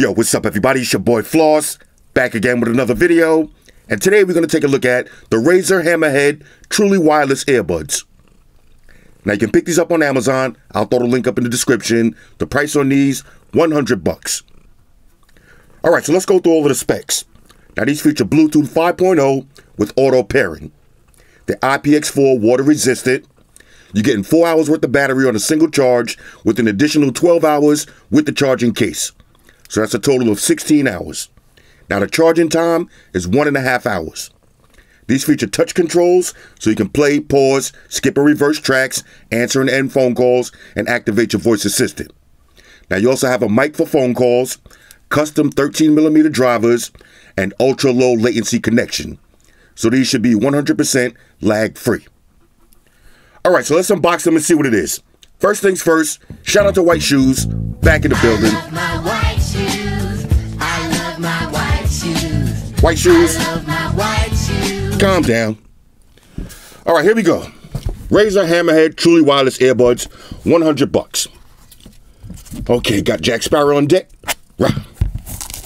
Yo, what's up, everybody? It's your boy Floss, back again with another video. And today we're going to take a look at the Razer Hammerhead Truly Wireless Earbuds. Now you can pick these up on Amazon. I'll throw the link up in the description. The price on these, 100 bucks. All right, so let's go through all of the specs. Now these feature Bluetooth 5.0 with auto pairing. They're IPX4 water resistant. You're getting four hours worth of battery on a single charge with an additional 12 hours with the charging case. So that's a total of 16 hours. Now the charging time is one and a half hours. These feature touch controls so you can play, pause, skip or reverse tracks, answer and end phone calls, and activate your voice assistant. Now you also have a mic for phone calls, custom 13 millimeter drivers, and ultra low latency connection. So these should be 100% lag free. All right, so let's unbox them and see what it is. First things first, shout out to White Shoes, back in the building. White Shoes, I love my white shoes. calm down. All right, here we go. Razer Hammerhead Truly Wireless Earbuds, 100 bucks. Okay, got Jack Sparrow on deck. Rah.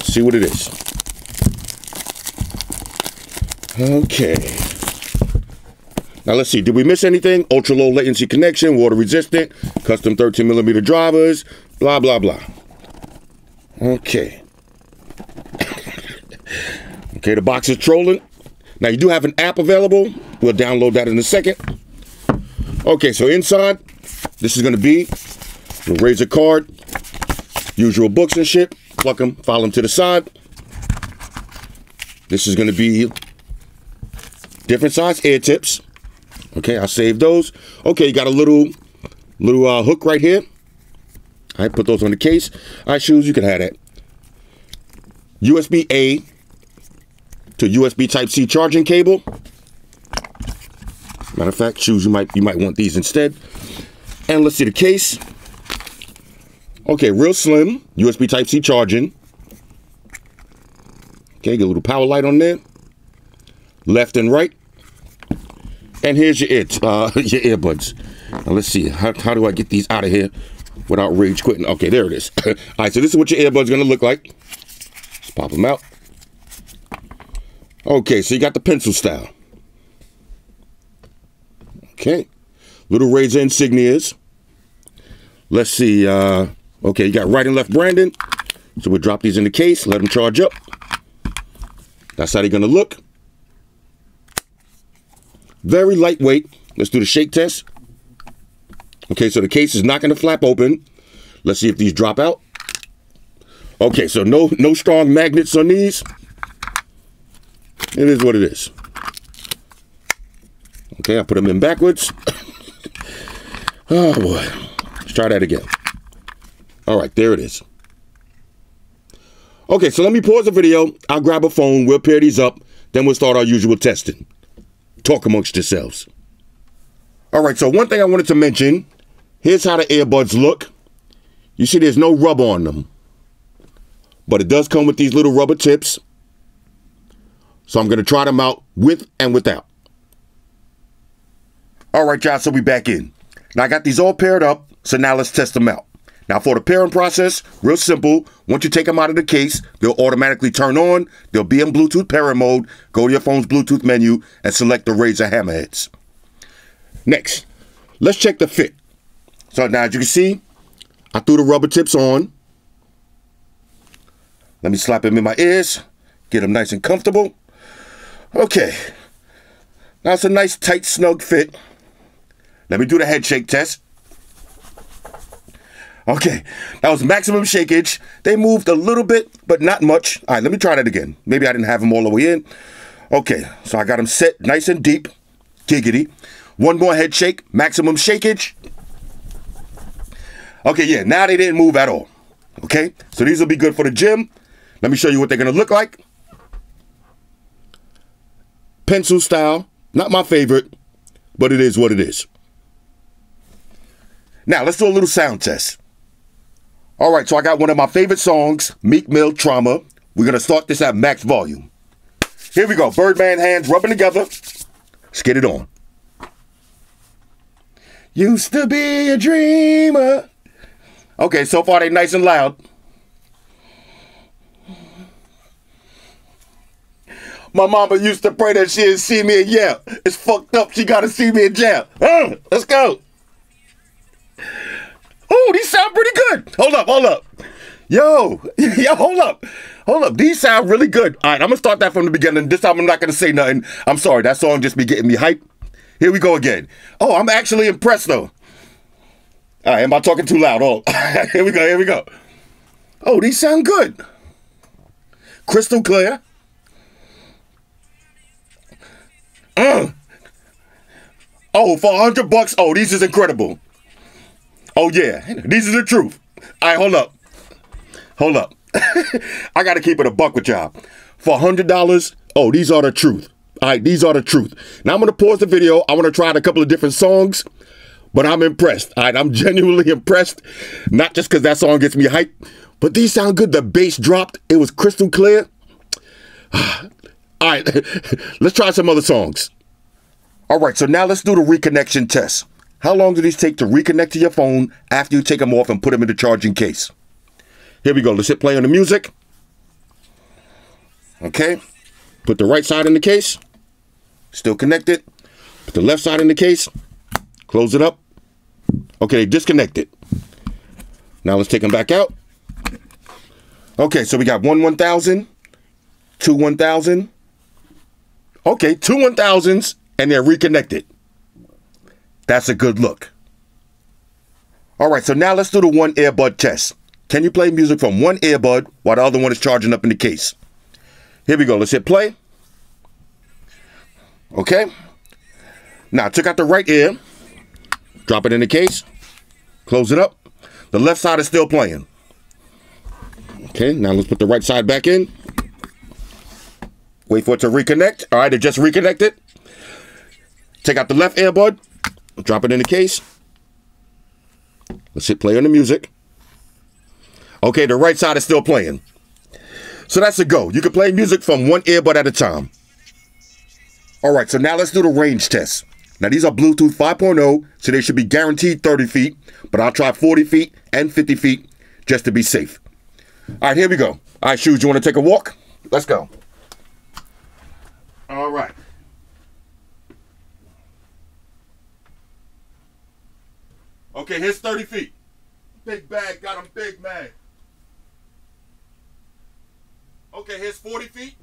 See what it is. Okay. Now let's see. Did we miss anything? Ultra low latency connection, water resistant, custom 13 millimeter drivers, blah blah blah. Okay. Okay, the box is trolling. Now you do have an app available. We'll download that in a second. Okay, so inside, this is gonna be the Razer card, usual books and shit. Pluck them, file them to the side. This is gonna be different size air tips. Okay, I saved those. Okay, you got a little little uh, hook right here. I put those on the case. I shoes, you can have that. USB A to USB Type C charging cable. Matter of fact, shoes you might you might want these instead. And let's see the case. Okay, real slim USB Type C charging. Okay, get a little power light on there. Left and right. And here's your it, uh, your earbuds. Now let's see, how, how do I get these out of here without rage quitting? Okay, there it is. All right, so this is what your earbuds gonna look like. Let's pop them out. Okay, so you got the pencil style. Okay, little Razer insignias. Let's see, uh, okay, you got right and left branding. So we'll drop these in the case, let them charge up. That's how they're gonna look. Very lightweight. Let's do the shake test. Okay, so the case is not going to flap open. Let's see if these drop out. Okay, so no no strong magnets on these. It is what it is. Okay, I put them in backwards. oh boy. Let's try that again. All right, there it is. Okay, so let me pause the video. I'll grab a phone. We'll pair these up. Then we'll start our usual testing talk amongst yourselves. All right, so one thing I wanted to mention here's how the earbuds look. You see, there's no rubber on them, but it does come with these little rubber tips. So I'm going to try them out with and without. All right, y'all, so we back in. Now I got these all paired up, so now let's test them out. Now for the pairing process, real simple. Once you take them out of the case, they'll automatically turn on. They'll be in Bluetooth pairing mode. Go to your phone's Bluetooth menu and select the Razer Hammerheads. Next, let's check the fit. So now as you can see, I threw the rubber tips on. Let me slap them in my ears, get them nice and comfortable. Okay, now it's a nice tight snug fit. Let me do the head shake test. Okay, that was maximum shakeage. They moved a little bit, but not much. All right, let me try that again. Maybe I didn't have them all the way in. Okay, so I got them set nice and deep. Giggity. One more head shake, maximum shakeage. Okay, yeah, now they didn't move at all. Okay, so these will be good for the gym. Let me show you what they're gonna look like. Pencil style, not my favorite, but it is what it is. Now, let's do a little sound test. All right, so I got one of my favorite songs, Meek Mill Trauma. We're going to start this at max volume. Here we go. Birdman hands rubbing together. Let's get it on. Used to be a dreamer. Okay, so far they nice and loud. My mama used to pray that she'd see me in jail. It's fucked up. She gotta see me in jail. Uh, let's go. Oh, these sound pretty good. Hold up, hold up. Yo, yo, hold up. Hold up. These sound really good. All right, I'm gonna start that from the beginning. This time I'm not gonna say nothing. I'm sorry, that song just be getting me hype. Here we go again. Oh, I'm actually impressed though. All right, am I talking too loud? Oh, here we go, here we go. Oh, these sound good. Crystal clear. Uh. Oh, for a hundred bucks. Oh, these is incredible. Oh yeah, these is the truth. All right, hold up, hold up. I gotta keep it a buck with y'all. For a hundred dollars. Oh, these are the truth. All right, these are the truth. Now I'm gonna pause the video. I want to try out a couple of different songs, but I'm impressed. All right, I'm genuinely impressed. Not just because that song gets me hyped, but these sound good. The bass dropped. It was crystal clear. All right, let's try some other songs. All right, so now let's do the reconnection test. How long do these take to reconnect to your phone after you take them off and put them in the charging case? Here we go. Let's hit play on the music. Okay. Put the right side in the case. Still connected. Put the left side in the case. Close it up. Okay, disconnected. Now let's take them back out. Okay, so we got one 1000, two 1000. Okay, two 1000s, and they're reconnected. That's a good look. All right, so now let's do the one earbud test. Can you play music from one earbud while the other one is charging up in the case? Here we go. Let's hit play. Okay. Now, took out the right ear. Drop it in the case. Close it up. The left side is still playing. Okay, now let's put the right side back in. Wait for it to reconnect. All right, it just reconnected. Take out the left earbud. Drop it in the case. Let's hit play on the music. Okay, the right side is still playing. So that's a go. You can play music from one earbud at a time. All right, so now let's do the range test. Now these are Bluetooth 5.0, so they should be guaranteed 30 feet, but I'll try 40 feet and 50 feet just to be safe. All right, here we go. All right, Shoes, you want to take a walk? Let's go. All right. Okay, here's 30 feet. Big bag, got him big, man. Okay, here's 40 feet.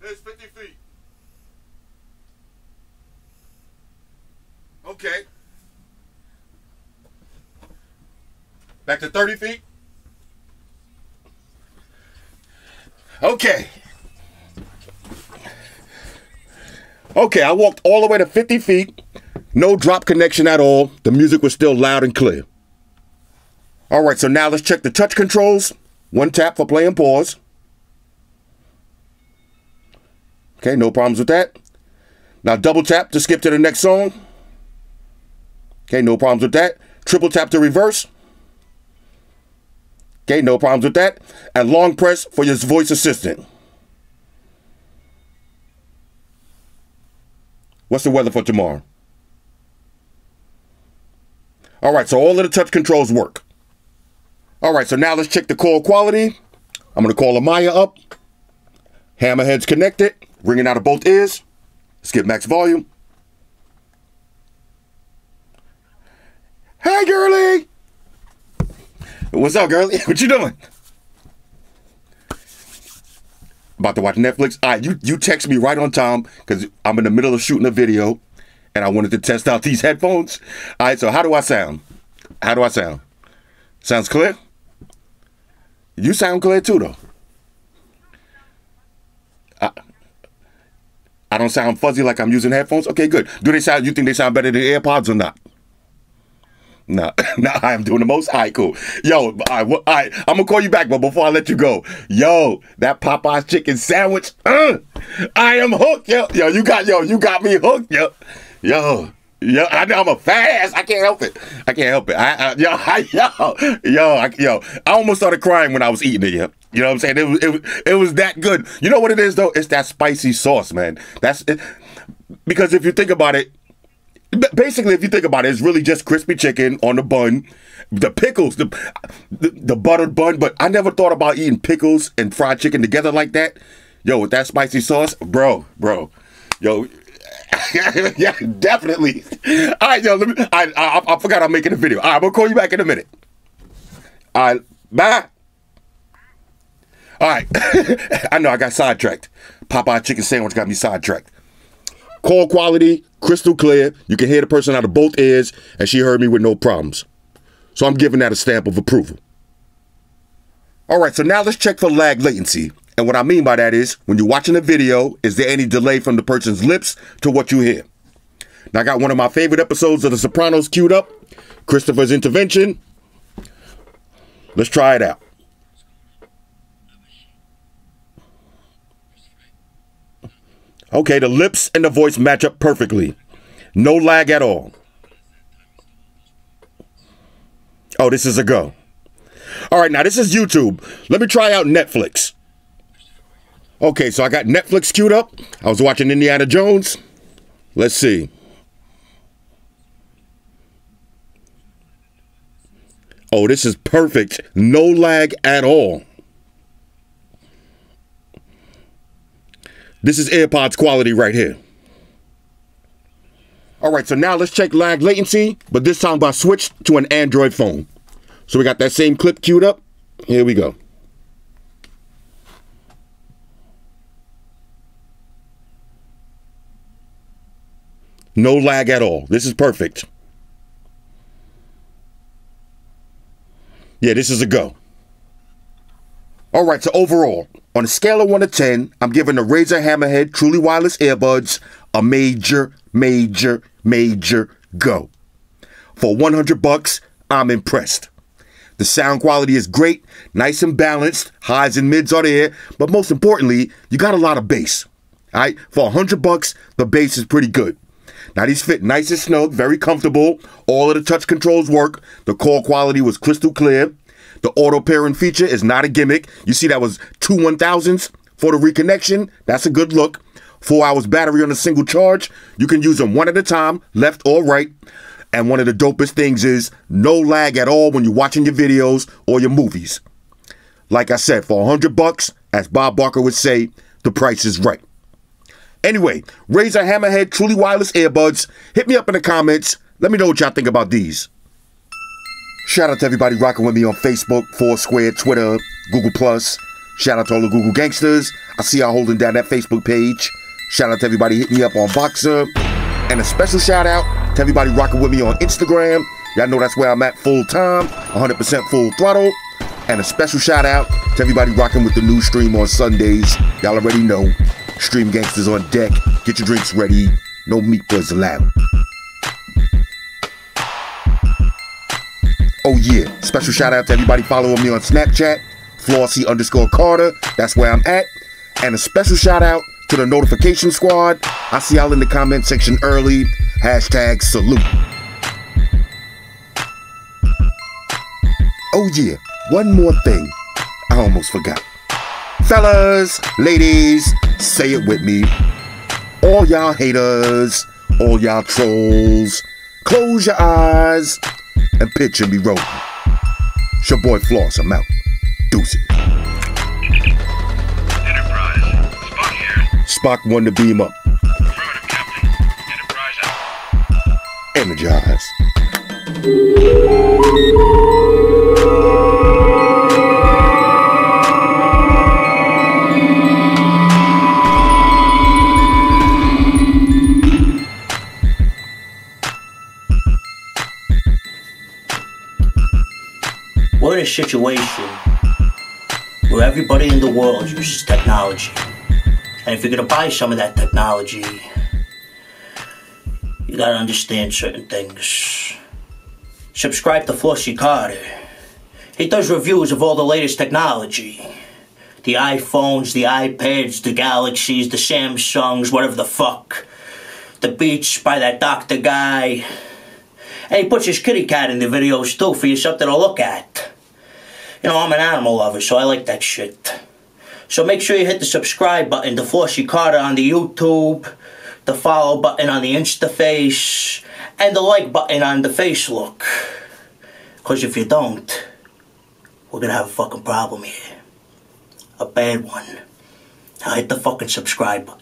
Here's 50 feet. Okay. Back to 30 feet. Okay. Okay, I walked all the way to 50 feet. No drop connection at all. The music was still loud and clear. All right, so now let's check the touch controls. One tap for play and pause. Okay, no problems with that. Now double tap to skip to the next song. Okay, no problems with that. Triple tap to reverse. Okay, no problems with that. And long press for your voice assistant. What's the weather for tomorrow? All right, so all of the touch controls work. All right, so now let's check the call quality. I'm to call Amaya up. Hammerhead's connected, ringing out of both ears. Let's get max volume. Hey, girlie. What's up, girlie? What you doing? About to watch Netflix. All right, you, you text me right on time because I'm in the middle of shooting a video and I wanted to test out these headphones. All right, so how do I sound? How do I sound? Sounds clear? You sound clear too, though. I, I don't sound fuzzy like I'm using headphones. Okay, good. Do they sound? You think they sound better than AirPods or not? No, no, I am doing the most. All right, cool. Yo, all right, I'm gonna call you back, but before I let you go, yo, that Popeye's chicken sandwich, uh, I am hooked, yo, yo, you got, yo, you got me hooked, yo, yo. Yo, I know I'm a fast. I can't help it. I can't help it. I, I yo, I, yo, yo, I, yo. I almost started crying when I was eating it. Yo. You know what I'm saying? It was, it it was that good. You know what it is though? It's that spicy sauce, man. That's it. because if you think about it, basically, if you think about it, it's really just crispy chicken on the bun, the pickles, the, the the buttered bun. But I never thought about eating pickles and fried chicken together like that. Yo, with that spicy sauce, bro, bro, yo. yeah, definitely. All right, yo. Let me, I, I I forgot I'm making a video. All right, I'm gonna call you back in a minute. All right, bye. All right. I know I got sidetracked. Popeye chicken sandwich got me sidetracked. Call quality, crystal clear. You can hear the person out of both ears, and she heard me with no problems. So I'm giving that a stamp of approval. All right, so now let's check for lag latency. And what I mean by that is when you're watching a video, is there any delay from the person's lips to what you hear? Now, I got one of my favorite episodes of The Sopranos queued up Christopher's intervention. Let's try it out. Okay, the lips and the voice match up perfectly. No lag at all. Oh, this is a go. All right, now this is YouTube. Let me try out Netflix. Okay, so I got Netflix queued up. I was watching Indiana Jones. Let's see. Oh, this is perfect. No lag at all. This is AirPods quality right here. All right, so now let's check lag latency, but this time I switched to an Android phone. So we got that same clip queued up. Here we go. No lag at all. This is perfect. Yeah, this is a go. All right, so overall, on a scale of 1 to 10, I'm giving the Razer Hammerhead Truly Wireless Earbuds a major, major, major go. For 100 bucks, I'm impressed. The sound quality is great, nice and balanced, highs and mids are there, but most importantly, you got a lot of bass. All right, for 100 bucks, the bass is pretty good. Now these fit nice and snug, very comfortable. All of the touch controls work. The call quality was crystal clear. The auto pairing feature is not a gimmick. You see that was two 1000s for the reconnection. That's a good look. Four hours battery on a single charge. You can use them one at a time, left or right. And one of the dopest things is no lag at all when you're watching your videos or your movies. Like I said, for 100 bucks, as Bob Barker would say, the price is right. Anyway, Razer Hammerhead Truly Wireless Earbuds. Hit me up in the comments. Let me know what y'all think about these. Shout out to everybody rocking with me on Facebook, Foursquare, Twitter, Google Plus. Shout out to all the Google gangsters. I see y'all holding down that Facebook page. Shout out to everybody hitting me up on Boxer. And a special shout out to everybody rocking with me on Instagram. Y'all know that's where I'm at full time, 100% full throttle. And a special shout out to everybody rocking with the new stream on Sundays. Y'all already know. Stream gangsters on deck. Get your drinks ready. No meat boys allowed. Oh yeah, special shout out to everybody following me on Snapchat, Flossy underscore Carter. That's where I'm at. And a special shout out to the notification squad. I see y'all in the comment section early. Hashtag salute. Oh yeah, one more thing. I almost forgot. Fellas, ladies, say it with me. All y'all haters, all y'all trolls, close your eyes and picture me rolling. It's your boy Floss, I'm out. Deuces. Enterprise. Spock here. Spock one to beam up. Affirmative, Captain. Enterprise out. Energize. We're in a situation where everybody in the world uses technology. And if you're gonna buy some of that technology, you gotta understand certain things. Subscribe to Flossy Carter. He does reviews of all the latest technology. The iPhones, the iPads, the Galaxies, the Samsungs, whatever the fuck. The Beats by that doctor guy. And he puts his kitty cat in the videos too for you something to look at. You know, I'm an animal lover, so I like that shit. So make sure you hit the subscribe button, the Flossy Carter on the YouTube, the follow button on the Instaface, and the like button on the face look. Because if you don't, we're gonna have a fucking problem here. A bad one. Now hit the fucking subscribe button.